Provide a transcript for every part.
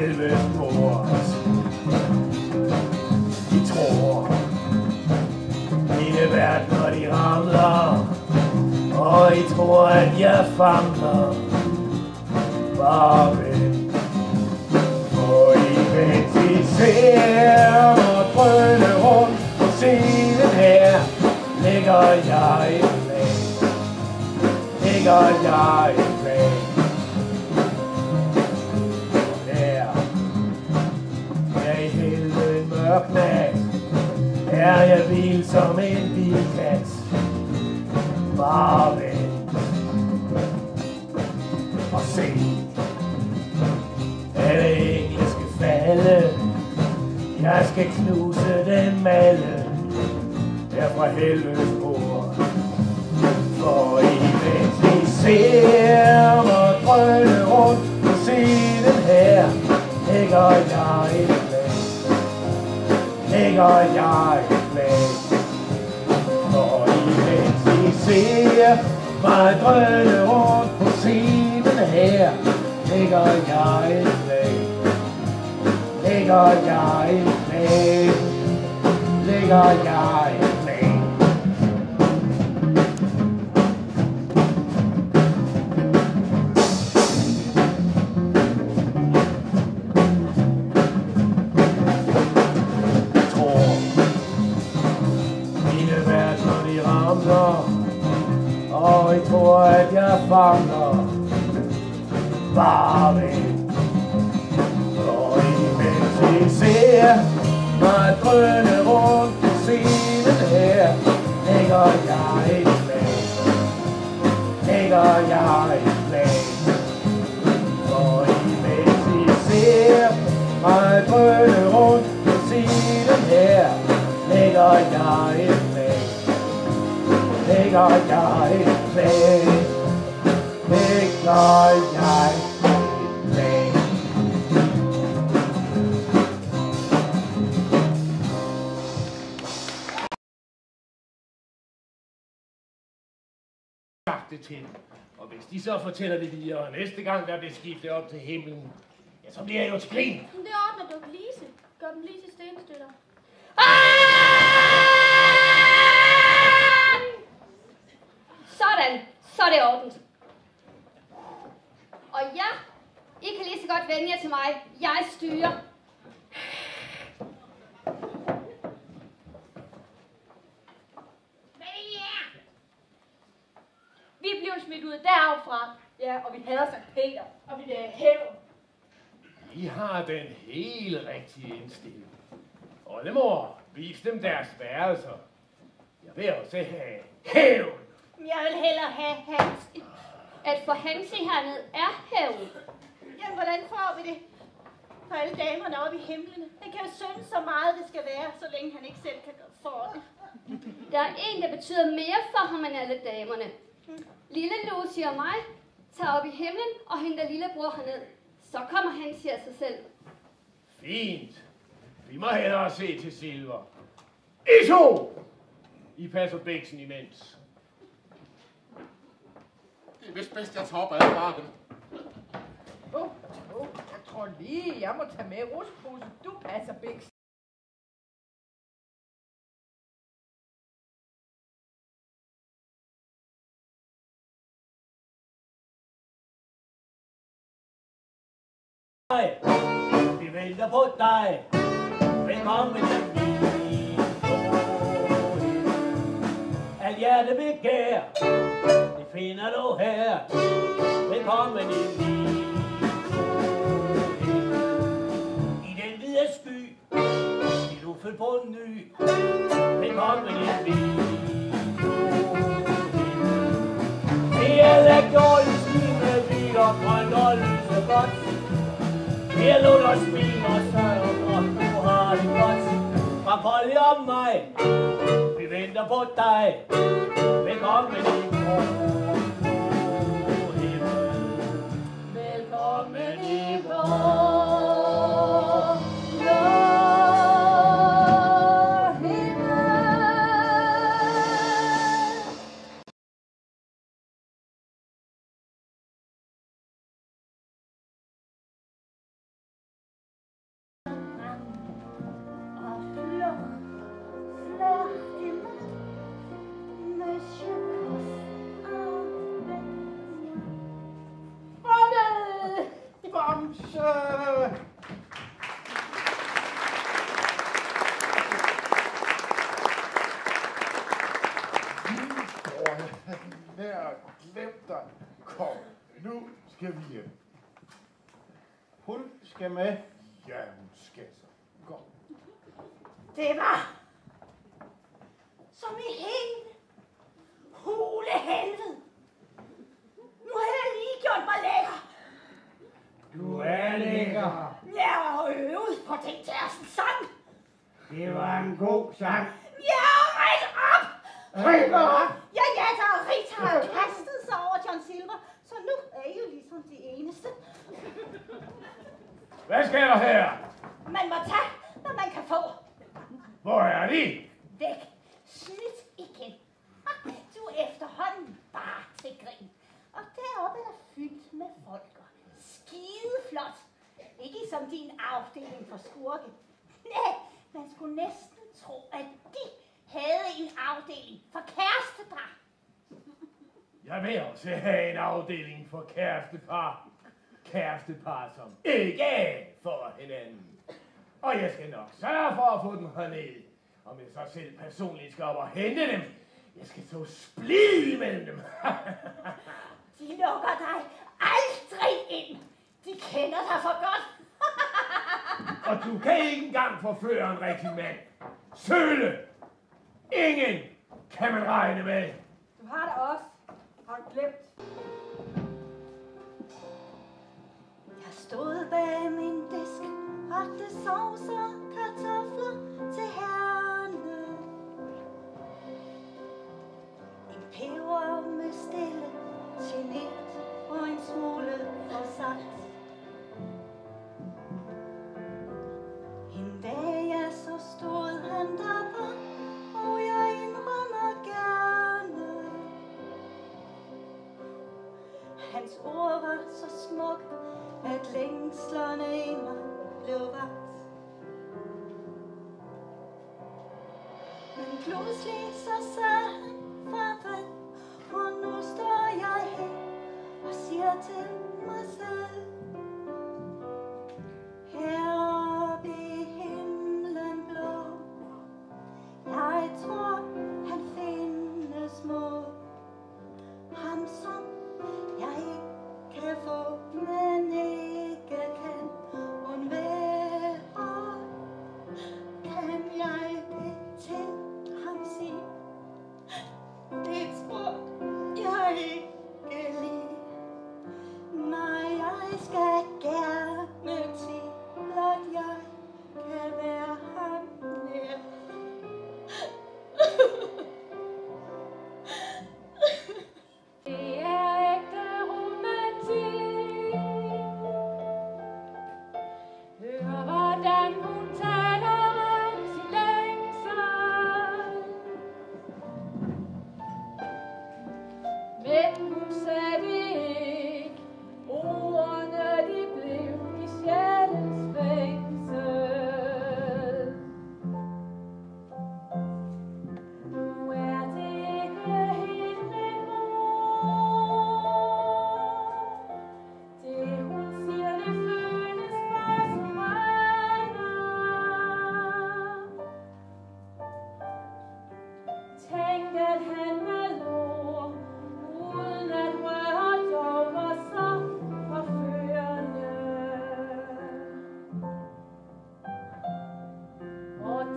her i. De tror, mine verdener de ramler, og I tror, at jeg famler. Bare vent, for I vent, I ser mig drøne rundt på scenen her, ligger jeg i ligger jeg i jeg et plan, lægger jeg et plan. For imens I ser mig drøne rundt på scenen her, lægger jeg et plan, lægger jeg et plan, lægger jeg at Bare vent Og imens I ser mig drønne rundt på scenen her. Lægger jeg et plan Lægger jeg et plan Og imens I ser mig drønne rundt på scenen her. Lægger jeg et plan Lægger jeg et plan Lægger jeg et plan det til. Og hvis de så fortæller det videre næste gang, der bliver skiftet op til himlen, ja, så bliver jeg jo til grin. Men det ordner du Lise. Gør dem lige til stenstøtter. Sådan, så er det ordentligt. Og ja, I kan lige så godt vende jer til mig. Jeg styrer. Vi blev smidt ud derfra. Ja, og vi hader Sankt Peter. Og vi vil have hævn. I har den helt rigtige indstilling. Oldemor, vis dem deres værelser. Jeg vil også have hævn. Jeg vil hellere have Hans. At få Hansi herned er hævn. Jamen, hvordan får vi det? For alle damerne oppe i himlene. Han kan jo synge så meget, det skal være, så længe han ikke selv kan få det. Der er en, der betyder mere for ham end alle damerne. Lille Lucy og mig tager op i himlen og henter lillebror herned. Så kommer han til af sig selv. Fint. Vi må hellere se til Silver. I to! I passer bæksen imens. Det er vist bedst, jeg tager op ad bakken. Åh, oh, oh, jeg tror lige, jeg må tage med ruspose. Du passer bæks. dig. Vi venter på dig. Velkommen til min. Al hjerte begær, kvinder finder du her. Velkommen i min. I den hvide sky, vil du følge på en ny. Velkommen i min storhed. Det er da gjort i skyene, hvidt og grønt og lyse godt. Her lå der smil og sørg, og du har det godt. Fra Polly og mig, vi venter på dig. Velkommen i morgen. Skal vi hjem. Hun skal med. Ja, hun skal så. Kom. Det var som i hele hule helvede. Nu har jeg lige gjort mig lækker. Du er lækker. Jeg har øvet på den deres sang. Det var en god sang. Jeg har ret op. Red op! Ja, ja, der er Rita har kastet sig over John Silver, så nu er I jo ligesom de eneste. Hvad sker der her? Man må tage, hvad man kan få. Hvor er de? Væk. Snydt igen. Du er efterhånden bare til grin. Og deroppe er der fyldt med folk. Skide flot. Ikke som din afdeling for skurke. Nej, man skulle næsten tro, at de havde en afdeling for kærestepar. Jeg vil også have en afdeling for kærestepar. Kærestepar, som ikke er for hinanden. Og jeg skal nok sørge for at få dem herned. Om jeg så selv personligt skal op og hente dem. Jeg skal så splid imellem dem. De lukker dig aldrig ind. De kender dig for godt. og du kan ikke engang forføre en rigtig mand. Sølle! Ingen kan man regne med. Du har da også. Glemt? Jeg stod bag min disk, rette sovser, kartofler til herrene. En peber pludselig så sagde han farvel, og nu står jeg her og siger til mig selv.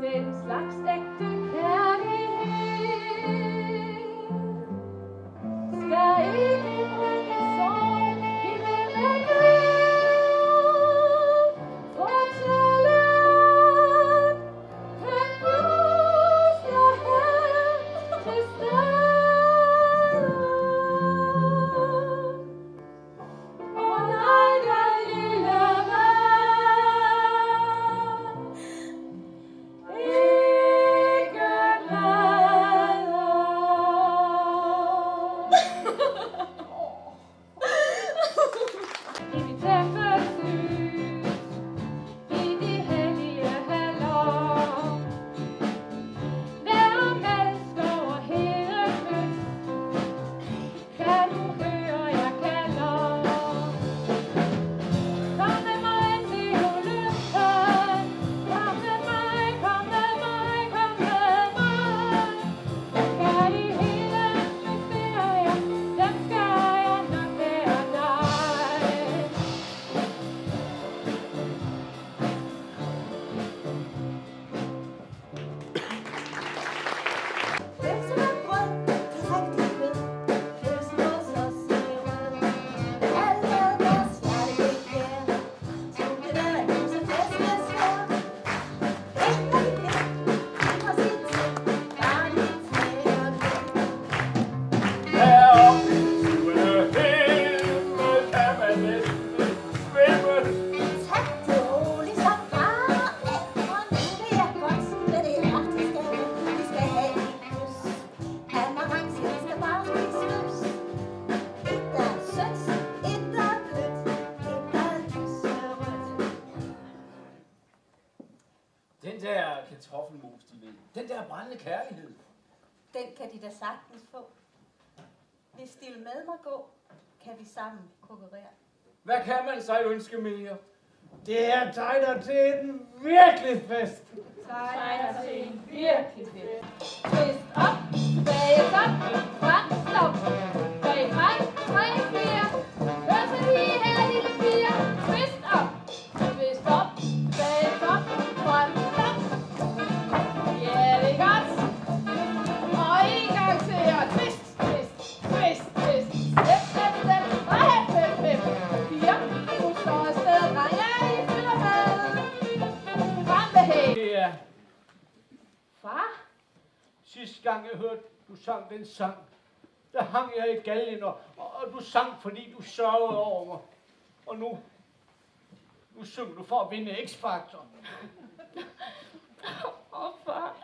Og den brændende kærlighed. Den kan de da sagtens få. Hvis de vil med mig gå, kan vi sammen konkurrere. Hvad kan man sig ønske mere? Det er tegner til en virkelig fest. Sejler til en virkelig fest. Twist op, bag op, frem, stop. gang jeg hørte, du sang den sang, der hang jeg i galgen, og, og du sang, fordi du sørgede over mig. Og nu, nu synger du for at vinde X-Factor. Åh, oh, far.